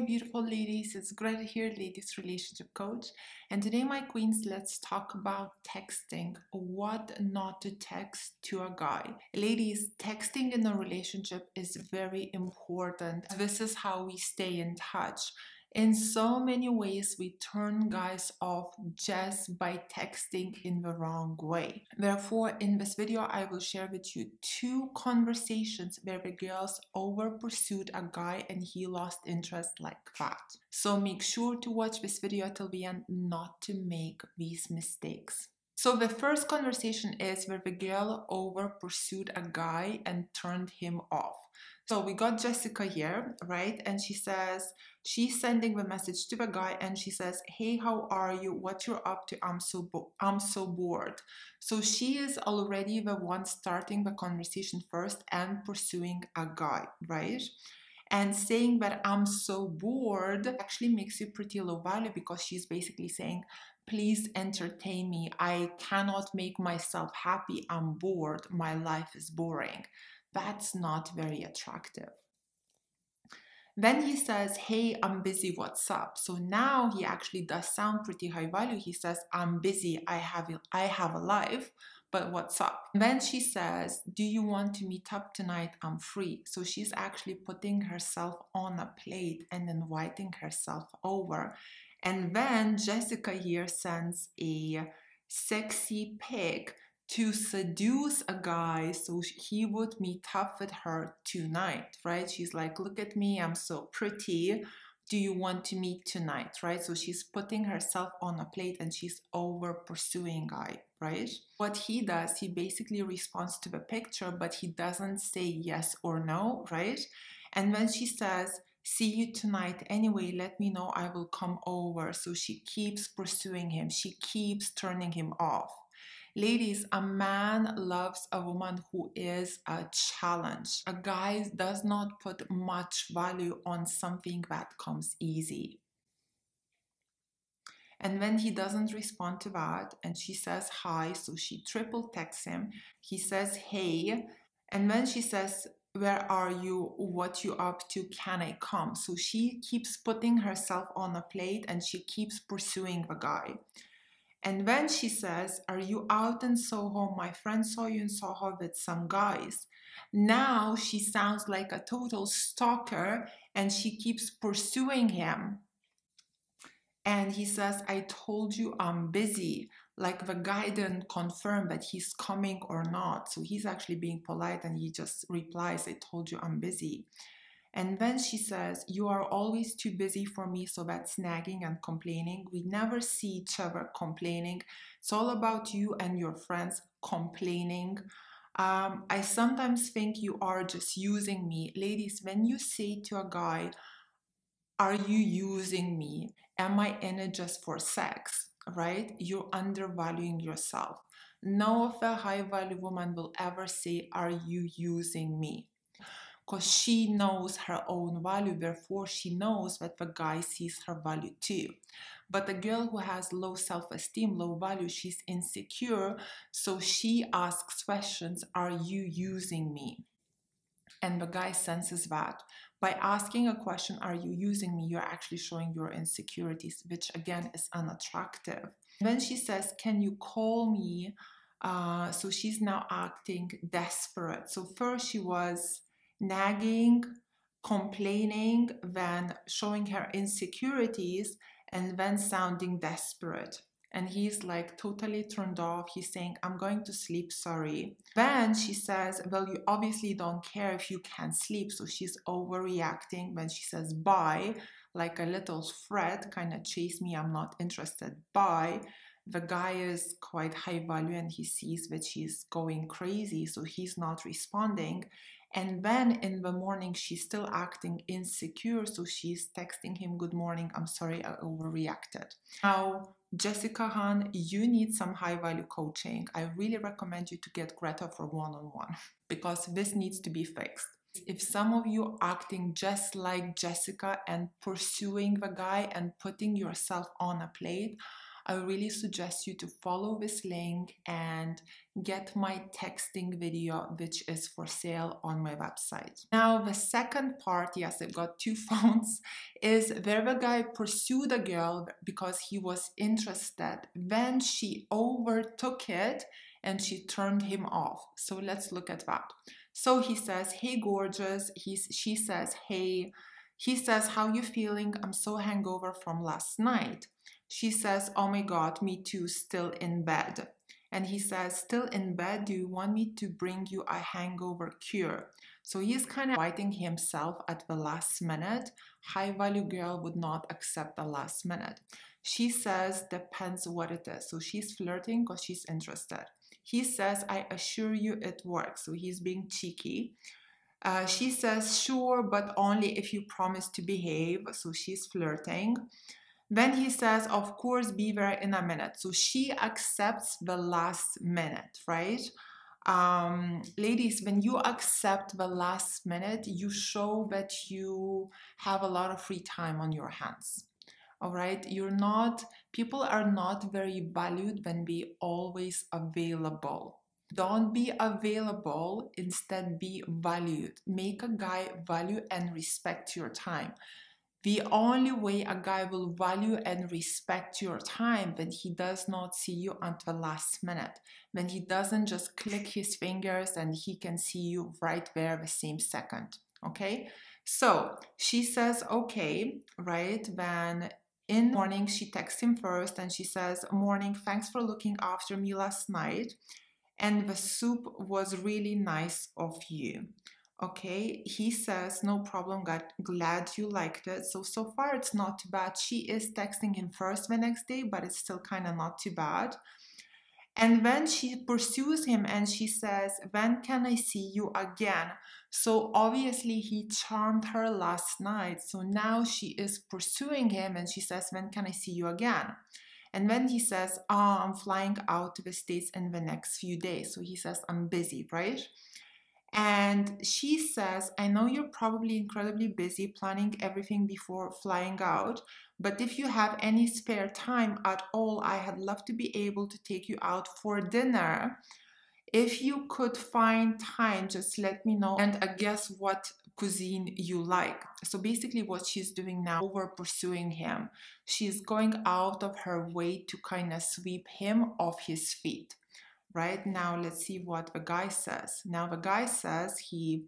my beautiful ladies, it's Greta here, ladies relationship coach. And today, my queens, let's talk about texting, what not to text to a guy. Ladies, texting in a relationship is very important. This is how we stay in touch. In so many ways, we turn guys off just by texting in the wrong way. Therefore, in this video, I will share with you two conversations where the girls over pursued a guy and he lost interest like that. So make sure to watch this video till the end not to make these mistakes. So the first conversation is where the girl over pursued a guy and turned him off. So we got Jessica here, right? And she says, she's sending the message to the guy and she says, Hey, how are you? What you're up to? I'm so bo- I'm so bored. So she is already the one starting the conversation first and pursuing a guy, right? And saying that I'm so bored actually makes you pretty low value because she's basically saying, please entertain me. I cannot make myself happy. I'm bored. My life is boring that's not very attractive. Then he says, Hey, I'm busy, what's up? So now he actually does sound pretty high value. He says, I'm busy, I have, I have a life, but what's up? Mm-hmm. Then she says, Do you want to meet up tonight? I'm free. So she's actually putting herself on a plate and inviting herself over. And then Jessica here sends a sexy pic to seduce a guy so he would meet up with her tonight, right? She's like, Look at me, I'm so pretty. Do you want to meet tonight, right? So she's putting herself on a plate and she's over pursuing guy, right? What he does, he basically responds to the picture, but he doesn't say yes or no, right? And when she says, see you tonight anyway let me know i will come over so she keeps pursuing him she keeps turning him off Ladies, a man loves a woman who is a challenge. A guy does not put much value on something that comes easy. And when he doesn't respond to that, and she says hi, so she triple texts him, he says hey. And when she says, Where are you? What you up to? Can I come? So she keeps putting herself on a plate and she keeps pursuing the guy. And when she says, Are you out in Soho? My friend saw you in Soho with some guys. Now she sounds like a total stalker and she keeps pursuing him. And he says, I told you I'm busy. Like the guy didn't confirm that he's coming or not. So he's actually being polite and he just replies, I told you I'm busy. And then she says, You are always too busy for me, so that's nagging and complaining. We never see each other complaining. It's all about you and your friends complaining. Um, I sometimes think you are just using me. Ladies, when you say to a guy, Are you using me? Am I in it just for sex? Right? You're undervaluing yourself. No of a high value woman will ever say, Are you using me? Because she knows her own value, therefore, she knows that the guy sees her value too. But the girl who has low self esteem, low value, she's insecure, so she asks questions Are you using me? And the guy senses that. By asking a question, Are you using me? you're actually showing your insecurities, which again is unattractive. When she says, Can you call me? Uh, so she's now acting desperate. So first she was nagging, complaining, then showing her insecurities, and then sounding desperate. And he's like totally turned off. He's saying, I'm going to sleep, sorry. Then she says, Well, you obviously don't care if you can't sleep. So she's overreacting when she says, Bye, like a little threat, kind of chase me, I'm not interested. Bye. The guy is quite high value and he sees that she's going crazy, so he's not responding. And then in the morning, she's still acting insecure. So she's texting him, Good morning, I'm sorry, I overreacted. Now, Jessica Han, you need some high value coaching. I really recommend you to get Greta for one on one because this needs to be fixed. If some of you acting just like Jessica and pursuing the guy and putting yourself on a plate, I really suggest you to follow this link and get my texting video, which is for sale on my website. Now, the second part, yes, I've got two phones, is where the guy pursued a girl because he was interested. Then she overtook it and she turned him off. So let's look at that. So he says, Hey, gorgeous. He's, she says, Hey, he says, How you feeling? I'm so hangover from last night. She says, Oh my God, me too, still in bed. And he says, Still in bed? Do you want me to bring you a hangover cure? So he's kind of fighting himself at the last minute. High value girl would not accept the last minute. She says, Depends what it is. So she's flirting because she's interested. He says, I assure you it works. So he's being cheeky. Uh, she says, sure, but only if you promise to behave. So she's flirting. Then he says, of course, be there in a minute. So she accepts the last minute, right? Um, ladies, when you accept the last minute, you show that you have a lot of free time on your hands all right you're not people are not very valued when we always available don't be available instead be valued make a guy value and respect your time the only way a guy will value and respect your time when he does not see you until last minute. When he doesn't just click his fingers and he can see you right there the same second okay? So she says okay right? When in the morning she texts him first and she says morning thanks for looking after me last night. And the soup was really nice of you okay he says no problem God, glad you liked it so so far it's not too bad she is texting him first the next day but it's still kind of not too bad and then she pursues him and she says, When can I see you again? So obviously he charmed her last night. So now she is pursuing him and she says, When can I see you again? And then he says, Oh, I'm flying out to the States in the next few days. So he says, I'm busy, right? And she says, I know you're probably incredibly busy planning everything before flying out, but if you have any spare time at all, I had love to be able to take you out for dinner. If you could find time, just let me know. And I guess what cuisine you like. So basically, what she's doing now, over pursuing him, she's going out of her way to kind of sweep him off his feet right? Now let's see what the guy says. Now the guy says he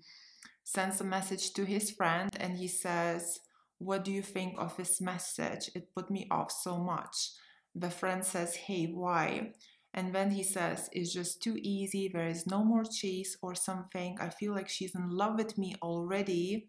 sends a message to his friend and he says, What do you think of this message? It put me off so much. The friend says, Hey, why? And then he says, It's just too easy. There is no more chase or something. I feel like she's in love with me already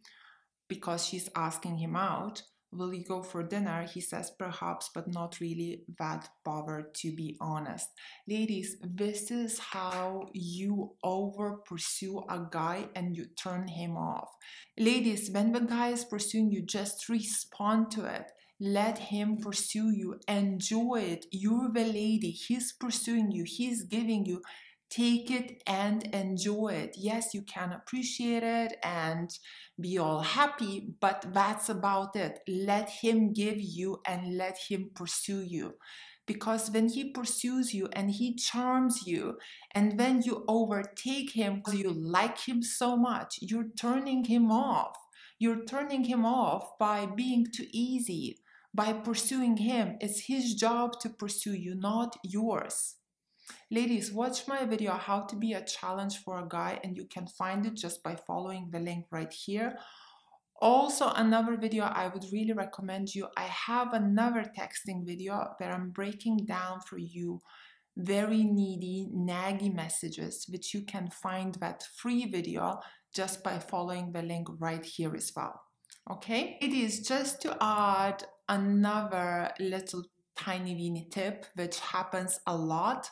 because she's asking him out. Will you go for dinner? He says, Perhaps, but not really that bothered, to be honest. Ladies, this is how you over pursue a guy and you turn him off. Ladies, when the guy is pursuing you, just respond to it. Let him pursue you. Enjoy it. You're the lady. He's pursuing you. He's giving you take it and enjoy it. Yes, you can appreciate it and be all happy, but that's about it. Let him give you and let him pursue you. Because when he pursues you and he charms you, and then you overtake him because you like him so much, you're turning him off. You're turning him off by being too easy, by pursuing him. It's his job to pursue you, not yours. Ladies, watch my video how to be a challenge for a guy and you can find it just by following the link right here. Also, another video I would really recommend you. I have another texting video where I'm breaking down for you very needy, naggy messages, which you can find that free video just by following the link right here as well. Okay, it is just to add another little tiny weeny tip, which happens a lot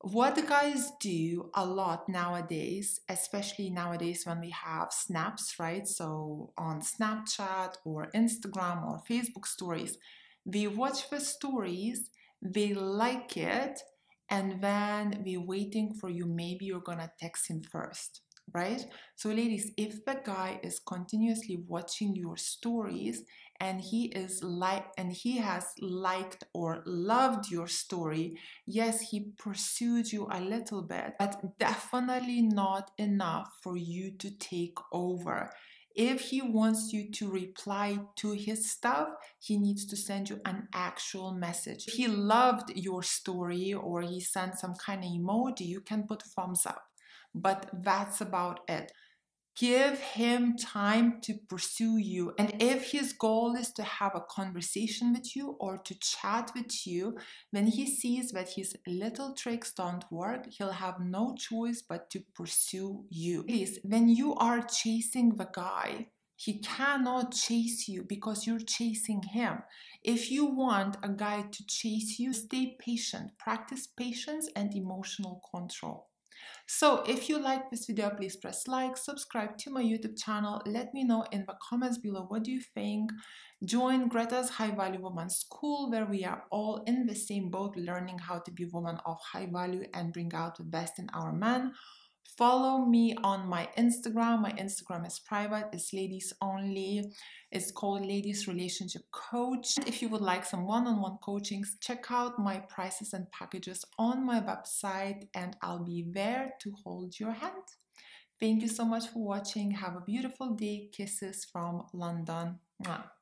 what guys do a lot nowadays, especially nowadays when we have snaps, right? So on Snapchat or Instagram or Facebook stories, we watch the stories, they like it, and then we're waiting for you. Maybe you're gonna text him first. right? So, ladies, if the guy is continuously watching your stories and he is like and he has liked or loved your story, yes, he pursued you a little bit, but definitely not enough for you to take over. If he wants you to reply to his stuff, he needs to send you an actual message. If he loved your story or he sent some kind of emoji, you can put thumbs up. But that's about it. Give him time to pursue you. And if his goal is to have a conversation with you or to chat with you, when he sees that his little tricks don't work, he'll have no choice but to pursue you. Please, when you are chasing the guy, he cannot chase you because you're chasing him. If you want a guy to chase you, stay patient, practice patience and emotional control. So if you like this video, please press like, subscribe to my YouTube channel. Let me know in the comments below what do you think. Join Greta's High Value Woman School where we are all in the same boat learning how to be women of high value and bring out the best in our men. Follow me on my Instagram. My Instagram is private, it's ladies only. It's called Ladies Relationship Coach. If you would like some one on one coachings, check out my prices and packages on my website, and I'll be there to hold your hand. Thank you so much for watching. Have a beautiful day. Kisses from London. Mwah.